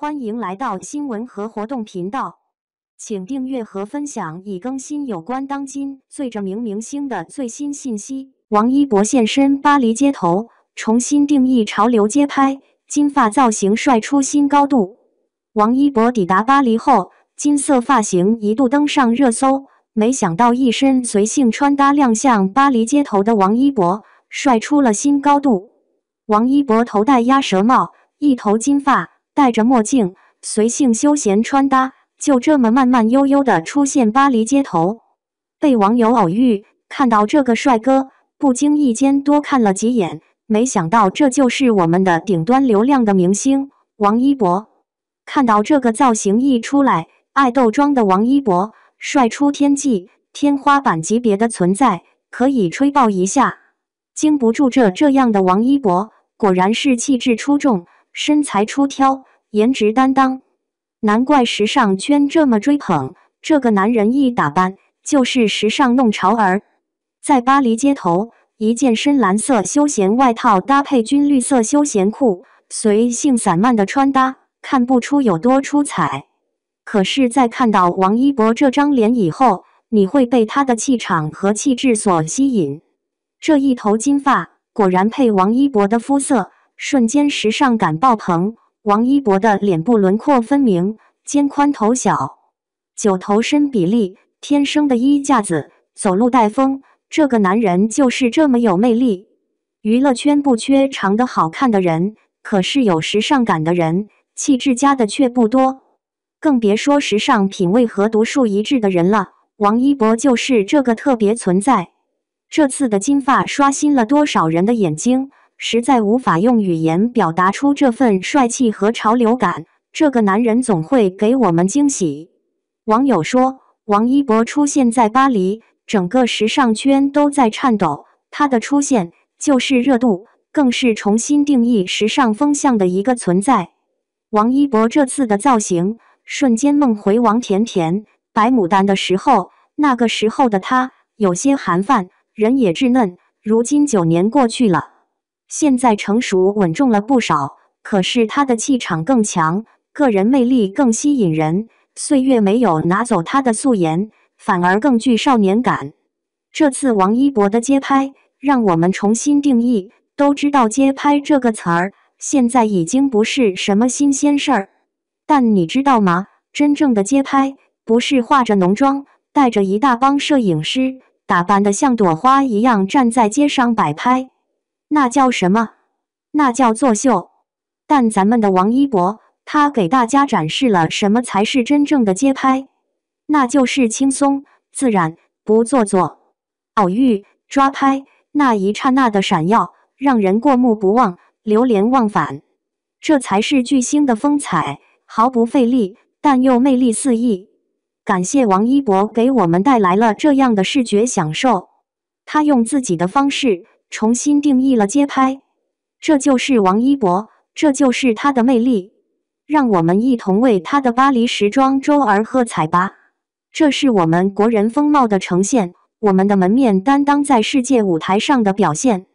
欢迎来到新闻和活动频道，请订阅和分享已更新有关当今最着名明星的最新信息。王一博现身巴黎街头，重新定义潮流街拍，金发造型帅出新高度。王一博抵达巴黎后，金色发型一度登上热搜，没想到一身随性穿搭亮相巴黎街头的王一博，帅出了新高度。王一博头戴鸭舌帽，一头金发。戴着墨镜，随性休闲穿搭，就这么慢慢悠悠地出现巴黎街头，被网友偶遇，看到这个帅哥，不经意间多看了几眼，没想到这就是我们的顶端流量的明星王一博。看到这个造型一出来，爱豆装的王一博帅出天际，天花板级别的存在，可以吹爆一下。经不住这这样的王一博，果然是气质出众，身材出挑。颜值担当，难怪时尚圈这么追捧这个男人。一打扮就是时尚弄潮儿，在巴黎街头，一件深蓝色休闲外套搭配军绿色休闲裤，随性散漫的穿搭，看不出有多出彩。可是，在看到王一博这张脸以后，你会被他的气场和气质所吸引。这一头金发果然配王一博的肤色，瞬间时尚感爆棚。王一博的脸部轮廓分明，肩宽头小，九头身比例，天生的衣架子，走路带风。这个男人就是这么有魅力。娱乐圈不缺长得好看的人，可是有时尚感的人，气质佳的却不多，更别说时尚品味和独树一帜的人了。王一博就是这个特别存在。这次的金发刷新了多少人的眼睛？实在无法用语言表达出这份帅气和潮流感。这个男人总会给我们惊喜。网友说，王一博出现在巴黎，整个时尚圈都在颤抖。他的出现就是热度，更是重新定义时尚风向的一个存在。王一博这次的造型，瞬间梦回王甜甜、白牡丹的时候。那个时候的他有些韩范，人也稚嫩。如今九年过去了。现在成熟稳重了不少，可是他的气场更强，个人魅力更吸引人。岁月没有拿走他的素颜，反而更具少年感。这次王一博的街拍，让我们重新定义。都知道“街拍”这个词儿，现在已经不是什么新鲜事儿。但你知道吗？真正的街拍，不是化着浓妆，带着一大帮摄影师，打扮的像朵花一样站在街上摆拍。那叫什么？那叫作秀。但咱们的王一博，他给大家展示了什么才是真正的街拍，那就是轻松自然，不做作。偶遇抓拍，那一刹那的闪耀，让人过目不忘，流连忘返。这才是巨星的风采，毫不费力，但又魅力四溢。感谢王一博给我们带来了这样的视觉享受，他用自己的方式。重新定义了街拍，这就是王一博，这就是他的魅力，让我们一同为他的巴黎时装周而喝彩吧！这是我们国人风貌的呈现，我们的门面担当在世界舞台上的表现。